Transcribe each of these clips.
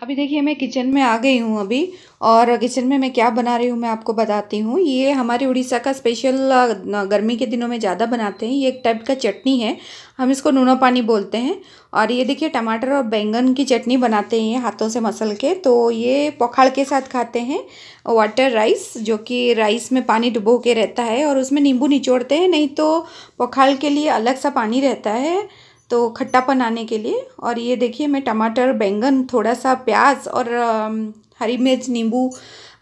अभी देखिए, मैं किचन में आ गई हूँ अभी और किचन में मैं क्या बना रही हूँ मैं आपको बताती हूँ। ये हमारे उड़ीसा का स्पेशल गर्मी के दिनों में ज़्यादा बनाते हैं। ये एक टाइप का चटनी है। हम इसको नूना पानी बोलते हैं। और ये देखिए, टमाटर और बैंगन की चटनी बनाते हैं हाथों से मसल के। तो ये पखाड़ के साथ खाते हैं। वाटर राइस जो कि राइस में पानी डुबो के रहता है और उसमें नींबू निचोड़ते हैं। नहीं तो पखाड़ के लिए अलग सा पानी रहता है। तो खट्टापन आने के लिए। और ये देखिए, मैं टमाटर, बैंगन थोड़ा सा प्याज और हरी मिर्च, नींबू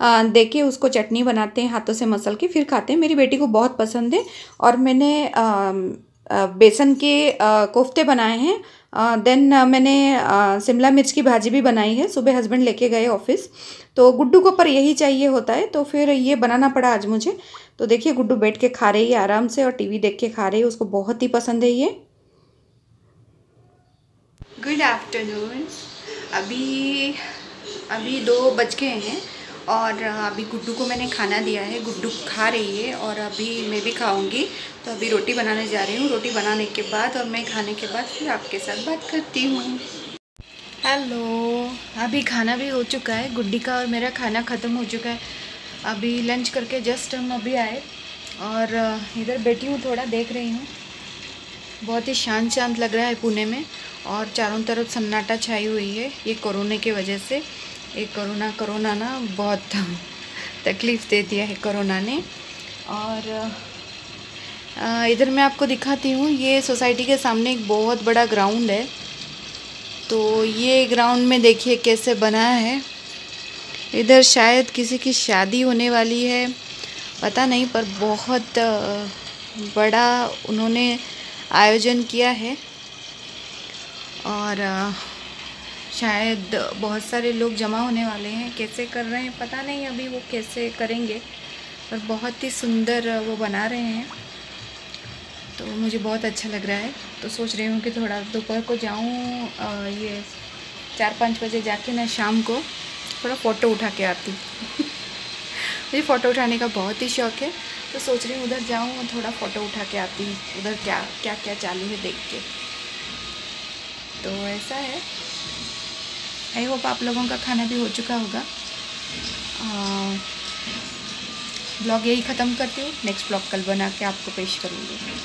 दे के उसको चटनी बनाते हैं, हाथों से मसल के, फिर खाते हैं। मेरी बेटी को बहुत पसंद है। और मैंने बेसन के कोफ्ते बनाए हैं। देन मैंने शिमला मिर्च की भाजी भी बनाई है, सुबह हस्बैंड लेके गए ऑफ़िस। तो गुड्डू को पर यही चाहिए होता है। तो फिर ये बनाना पड़ा आज मुझे। तो देखिए, गुड्डू बैठ के खा रही है, आराम से, और टीवी देख के खा रही है, उसको बहुत ही पसंद है ये। गुड आफ्टरनून अभी अभी दो बज गए हैं और अभी गुड्डू को मैंने खाना दिया है। गुड्डू खा रही है और अभी मैं भी खाऊँगी। तो अभी रोटी बनाने जा रही हूँ। रोटी बनाने के बाद और मैं खाने के बाद फिर आपके साथ बात करती हूँ। हेलो अभी खाना भी हो चुका है। गुड्डी का और मेरा खाना ख़त्म हो चुका है। अभी लंच करके जस्ट हम अभी आए और इधर बैठी हूँ, थोड़ा देख रही हूँ। बहुत ही शांत शांत लग रहा है पुणे में और चारों तरफ़ सन्नाटा छाई हुई है। ये कोरोना की वजह से, ये कोरोना कोरोना ना बहुत तकलीफ़ दे दिया है कोरोना ने। और इधर मैं आपको दिखाती हूँ, ये सोसाइटी के सामने एक बहुत बड़ा ग्राउंड है। तो ये ग्राउंड में देखिए कैसे बना है। इधर शायद किसी की शादी होने वाली है, पता नहीं, पर बहुत बड़ा उन्होंने आयोजन किया है। और शायद बहुत सारे लोग जमा होने वाले हैं। कैसे कर रहे हैं पता नहीं अभी वो कैसे करेंगे। पर बहुत ही सुंदर वो बना रहे हैं। तो मुझे बहुत अच्छा लग रहा है। तो सोच रही हूँ कि थोड़ा दोपहर को जाऊँ ये चार पाँच बजे जाके ना शाम को थोड़ा फ़ोटो उठा के आती मुझे फ़ोटो उठाने का बहुत ही शौक़ है। तो सोच रही हूँ उधर जाऊँ और थोड़ा फ़ोटो उठा के आती हूँ। उधर क्या क्या क्या चालू है देख के। तो ऐसा है। आई होप आप लोगों का खाना भी हो चुका होगा। ब्लॉग यही ख़त्म करती हूँ। नेक्स्ट ब्लॉग कल बना के आपको पेश करूँगी।